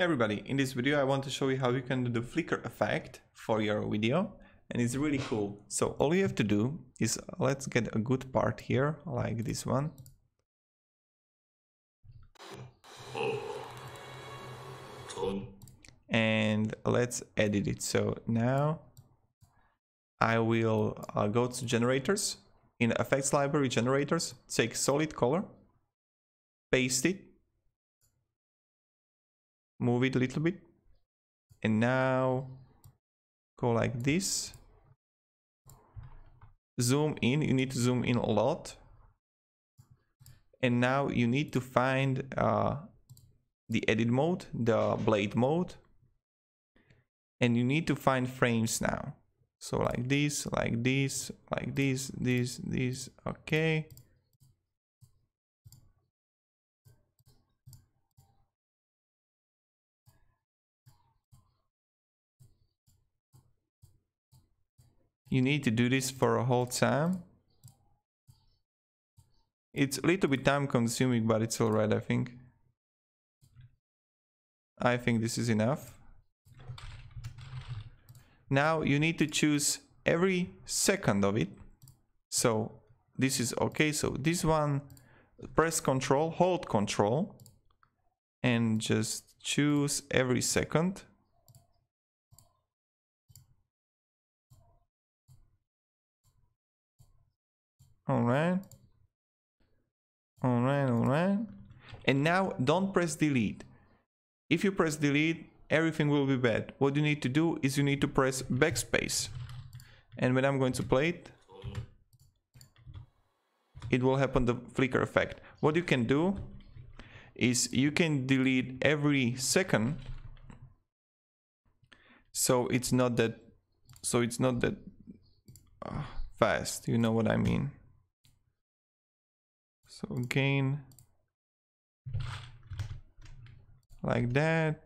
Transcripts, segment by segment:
Everybody, in this video I want to show you how you can do the flicker effect for your video and it's really cool. So all you have to do is let's get a good part here like this one. And let's edit it. So now I will uh, go to generators in effects library generators, take solid color, paste it move it a little bit. And now go like this. Zoom in. You need to zoom in a lot. And now you need to find uh, the edit mode the blade mode. And you need to find frames now. So like this like this like this this this. Okay You need to do this for a whole time. It's a little bit time consuming, but it's alright, I think. I think this is enough. Now you need to choose every second of it. So this is okay. So this one, press control, hold control, and just choose every second. All right. All right, all right. And now don't press delete. If you press delete, everything will be bad. What you need to do is you need to press backspace. And when I'm going to play it, it will happen the flicker effect. What you can do is you can delete every second. So it's not that, so it's not that uh, fast. You know what I mean? So gain like that,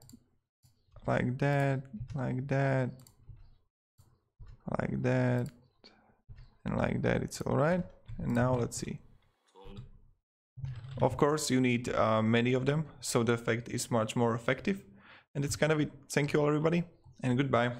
like that, like that, like that, and like that. It's all right. And now let's see. Of course, you need uh, many of them, so the effect is much more effective. And it's kind of it. Thank you, all, everybody, and goodbye.